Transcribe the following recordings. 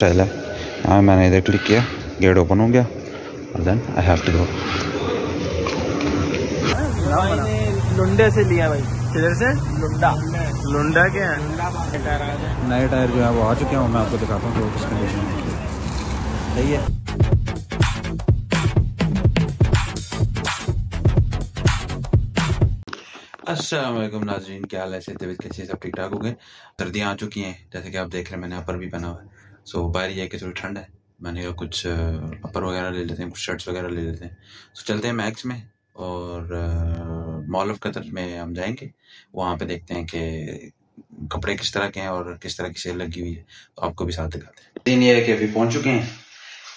पहले यहाँ मैंने इधर क्लिक किया। गेट ओपन हो गया। और then I have to go लुंडे से लिया भाई। किधर से? लुंडा। लुंडा क्या है। नए टायर जो है वो आ चुके हैं मैं आपको दिखाता हूँ तो किस कंडीशन में सही है। असलम नाजरीन क्या हाल है? तबीयत कैसे सब ठीक ठाक हो गए? सर्दियाँ आ चुकी हैं जैसे कि आप देख रहे हैं मैंने यहाँ पर भी पहना हुआ है। सो बाहर ये है कि थोड़ी ठंड है। मैंने कहा, कुछ अपर वगैरह ले लेते हैं, कुछ शर्ट्स वगैरह ले लेते हैं। सो चलते हैं मैक्स में और मॉल ऑफ़ कतर में हम जाएँगे। वहाँ पे देखते हैं कि कपड़े किस तरह के हैं और किस तरह की सेल लगी हुई है। तो आपको भी साथ दिखाते हैं। दिन ये है कि अभी पहुँच चुके हैं।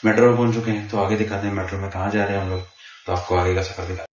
मेट्रो में पहुँच चुके हैं। तो आगे दिखाते हैं मेट्रो में कहाँ जा रहे हैं हम लोग। तो आपको आगे का सफ़र दिखाते शॉपिंग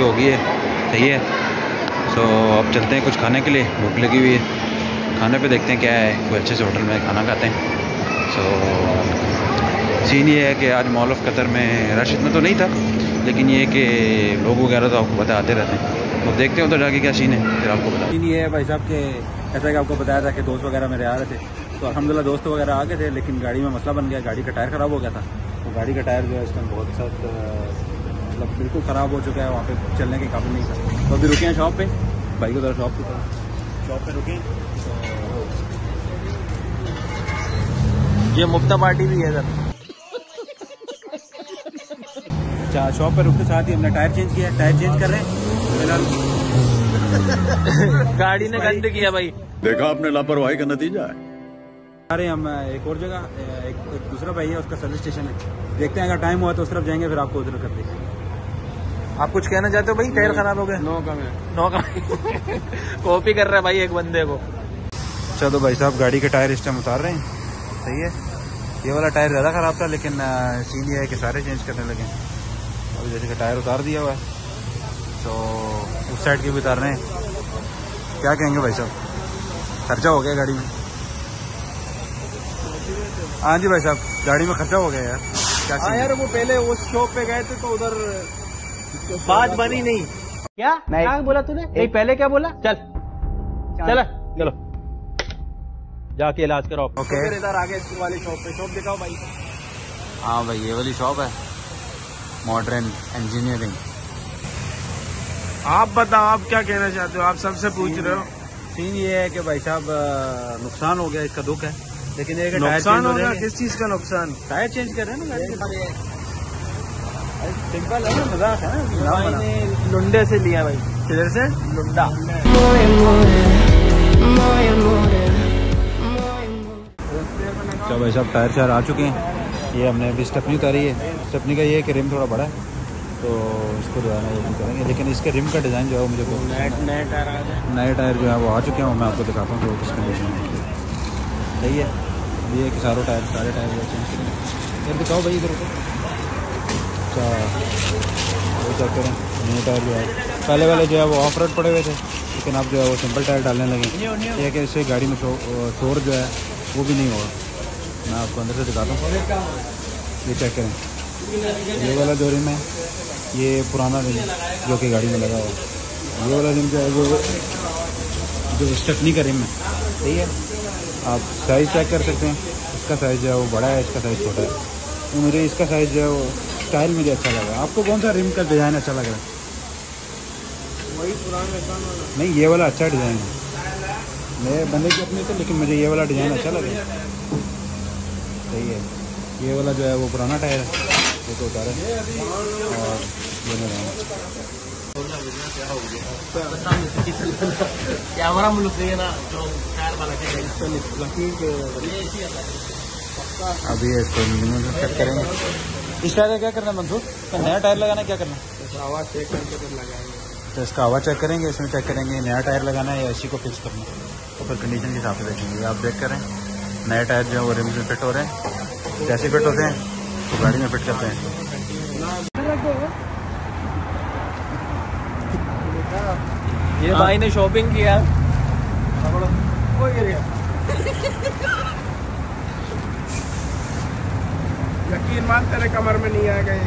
भी हो गई है सही है। सो अब चलते हैं कुछ खाने के लिए। भूख लगी हुई है। खाने पे देखते हैं क्या है। कोई अच्छे से होटल में खाना खाते हैं। सो सीन ये है कि आज मॉल ऑफ़ कतर में रश इतना तो नहीं था, लेकिन ये कि लोग वगैरह तो आपको बताते रहते हैं। तो देखते हैं उधर जाके क्या सीन है। फिर आपको बता सीन ये है भाई साहब के जैसा कि आपको बताया था कि दोस्त वगैरह मेरे आ रहे थे। तो अलहमदिल्ला दोस्त वगैरह आ गए थे, लेकिन गाड़ी में मसला बन गया। गाड़ी का टायर ख़राब हो गया था। तो गाड़ी का टायर जो है, इस टाइम बहुत सख्त मतलब बिल्कुल ख़राब हो चुका है वहाँ पे चलने के काबिल नहीं था। तो अभी रुके हैं शॉप पे? भाई को ज़रा शॉप की तरफ़ शॉप पे रुके? ये मुफ्ता पार्टी भी है सर अच्छा शॉप पर रुकते साथ ही हमने टायर चेंज किया टायर चेंज कर रहे हैं। फ़िलहाल गाड़ी ने गंद किया भाई। देखा आपने लापरवाही का नतीजा है। अरे हम एक और जगह एक, एक दूसरा भाई है उसका सर्विस स्टेशन है। देखते हैं अगर टाइम हुआ तो उस तरफ़ जाएँगे फिर आपको उधर कर देंगे आप कुछ कहना चाहते हो भाई? टायर खराब हो गए no come no come copy कर रहा है भाई एक बंदे को। चलो भाई साहब गाड़ी के टायर इस टाइम उतार रहे हैं। सही है। ये वाला टायर ज़्यादा ख़राब था लेकिन सीन ये है कि सारे चेंज करने लगे अभी जैसे कि टायर उतार दिया हुआ है। तो उस साइड के भी उतार रहे हैं। क्या कहेंगे भाई साहब? खर्चा हो गया गाड़ी में। हाँ जी भाई साहब गाड़ी में खर्चा हो गया यार। क्या हाँ यार वो पहले उस शॉप पे गए थे तो उधर बात बनी नहीं। क्या? नहीं क्या बोला तूने? नहीं पहले क्या बोला? चल। चल। चलो जाके इलाज करो ओके इधर आगे स्कूल वाली शॉप पे। शॉप दिखाओ भाई। हाँ भाई ये वाली शॉप है। मॉडर्न इंजीनियरिंग आप बताओ आप क्या कहना चाहते हो? आप सबसे पूछ रहे हो। सीन ये है कि भाई साहब नुकसान हो गया इसका दुख है। लेकिन ये नुकसान हो गया किस चीज़ का नुकसान? टायर चेंज कर रहे हैं ना गाड़ी सिंपल है ना मज़ाक है ना लुंडे से लिया भाई। किधर से? लुंडा। अच्छा भाई साहब टायर शायर आ चुके हैं। ये हमने अभी स्टेपनी उतारी है स्टेपनी का ये है कि रिम थोड़ा बड़ा है तो इसको जो है ना भी करेंगे। लेकिन इसके रिम का डिज़ाइन जो है वो मुझे नए टायर नए टायर जो है वो आ चुके हैं मैं आपको दिखाता हूँ किस कंडीशन में सही है। ये कि सारों टायर सारे टायर जो चेंज करेंगे। फिर दिखाओ भाई इधर अच्छा वो चेक करें? न्यू टायर जो है पहले वाले जो है वो ऑफ़ रोड पड़े हुए थे, लेकिन अब जो है वो सिंपल टायर डालने लगे। ये कि इससे गाड़ी में शोर जो है, वो भी नहीं होगा मैं आपको अंदर से दिखाता हूँ। ये चेक करें। ये वाला जो रिम है, ये पुराना रिम जो कि गाड़ी में लगा हुआ ये वाला रिम जो है, वो जो स्टेपनी का रिम है। सही है? आप साइज़ चेक कर सकते हैं। इसका साइज़ जो है वो बड़ा है, इसका साइज़ छोटा है। तो मुझे इसका साइज़ जो है वो स्टाइल मुझे अच्छा लगा। आपको कौन सा रिम का डिज़ाइन अच्छा लग? रहा है वही पुराना नहीं ये वाला अच्छा डिज़ाइन है। मेरे बंदे की अपनी तो लेकिन मुझे ये वाला डिज़ाइन अच्छा लगा। सही है। ये वाला जो है वो पुराना टायर है। वो तो उतारा है। और ये मेरा कैमरा मुल्क है ना जो टायर वाला अभी इसको चेक करेंगे। इस टायर का क्या करना है मंसूर नया टायर लगाना क्या करना है? आवाज़ चेक करके फिर लगाएँगे। तो इसका हवा चेक करेंगे इसमें चेक करेंगे नया टायर लगाना है या इसी को फिक्स करना है? तो फिर कंडीशन के हिसाब से देखेंगे। आप देख करें नए टायर जो है वो रिम में फिट हो रहे हैं। जैसे फिट होते हैं तो गाड़ी में फिट करते हैं। ये भाई ने शॉपिंग किया। यकीन मान तेरे कमर में नहीं आ गए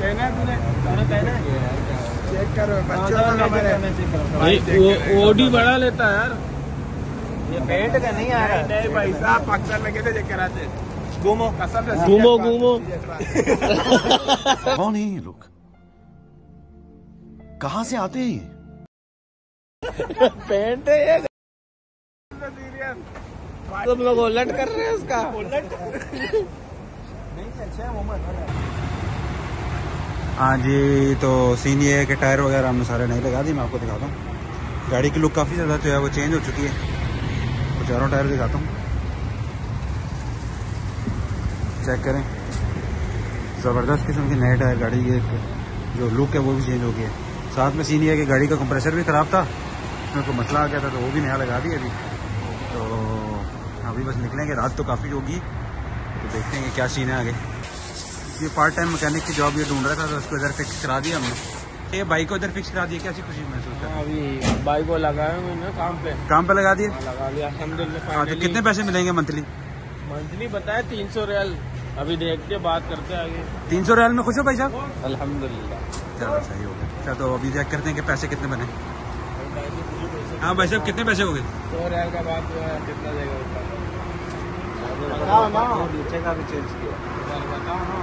कहना है तूने? तूने कहना है? चेक कर बच्चों का कमर है। ओडी बढ़ा लेता है यार। ये पेंट का नहीं आ नहीं नहीं भाई साहब पाकिस्तान में कैसे चेक कराते। घूमो। कसम से घूमो, घूमो। कौन है ये लोग? कहाँ से आते हैं ये? पेंट है ये। तुम लोग उलट कर रहे हैं उसका। हाँ जी तो सीन ये है कि टायर वगैरह हमने सारे नहीं लगा दिए, मैं आपको दिखाता हूँ। गाड़ी की लुक काफ़ी ज़्यादा जो है वो चेंज हो चुकी है। तो चारों टायर दिखाता हूँ। चेक करें। ज़बरदस्त किस्म के नए टायर गाड़ी की जो लुक है वो भी चेंज हो गया साथ में सीन ये है कि गाड़ी का कंप्रेसर भी ख़राब था। उसमें कोई मसला आ गया था तो वो भी नया लगा दिया अभी। तो अभी बस निकलेंगे, रात तो काफ़ी होगी। तो देखते हैं क्या सीन है आगे ये पार्ट टाइम मैकेनिक की जॉब ये ढूंढ रहा था तो उसको इधर फिक्स करा दिया हमने ये बाइक को इधर फिक्स करा दिया कैसी खुशी महसूस कर अभी बाइक को लगाया मैंने काम पे काम पे लगा हाँ, लगा लिया अलहमदुल्ला हाँ तो कितने पैसे मिलेंगे मंथली मंथली बताया तीन सौ रियल अभी देखते बात करते आगे तीन सौ रियाल में खुश हो भाई साहब अल्हम्दुलिल्लाह चलो सही हो गया अच्छा तो अभी चेक करते हैं कि पैसे कितने बने हाँ भाई साहब कितने पैसे हो गए सौ रियल का है कितना देगा बताओ ना नीचे का भी चेंज किया बताओ ना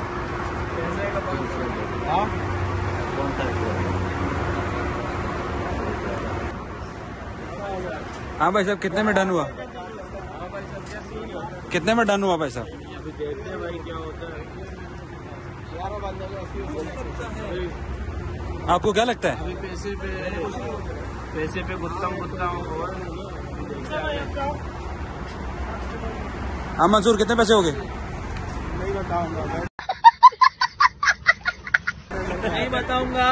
हाँ भाई साहब, कितने में डन हुआ? कितने में डन हुआ भाई साहब? आपको क्या लगता है? पैसे पे पैसे पे गुत्ता गुत्ता हैं मंसूर कितने पैसे हो गए नहीं बताऊँगा। नहीं बताऊँगा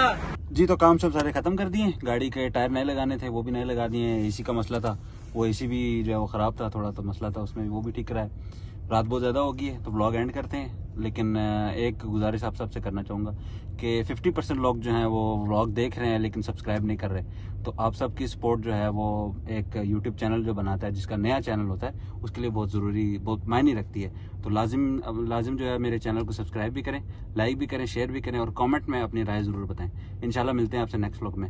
जी तो काम सब सारे खत्म कर दिए। गाड़ी के टायर नए लगाने थे वो भी नए लगा दिए एसी का मसला था। वो एसी भी जो है वो खराब था थोड़ा तो मसला था उसमें वो भी ठीक कराया। रात बहुत ज़्यादा होगी है तो ब्लॉग एंड करते हैं। लेकिन एक गुजारिश आप सबसे करना चाहूँगा कि 50 परसेंट लोग जो हैं वो व्लॉग देख रहे हैं, लेकिन सब्सक्राइब नहीं कर रहे। तो आप सबकी सपोर्ट जो है वो एक यूट्यूब चैनल जो बनाता है, जिसका नया चैनल होता है, उसके लिए बहुत ज़रूरी, बहुत मायने रखती है। तो लाजिम लाजिम जो है मेरे चैनल को सब्सक्राइब भी करें लाइक भी करें शेयर भी करें और कॉमेंट में अपनी राय ज़रूर बताएँ। इंशाल्लाह मिलते हैं आपसे नेक्स्ट व्लॉग में।